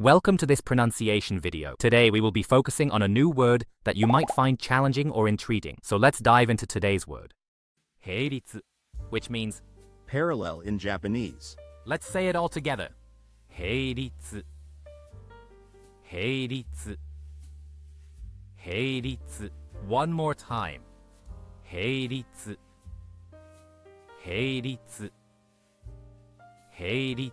Welcome to this pronunciation video. Today we will be focusing on a new word that you might find challenging or intriguing. So let's dive into today's word. 并立 which means Parallel in Japanese. let's say it all together. 并立并立并立 one more time. 并立并立并立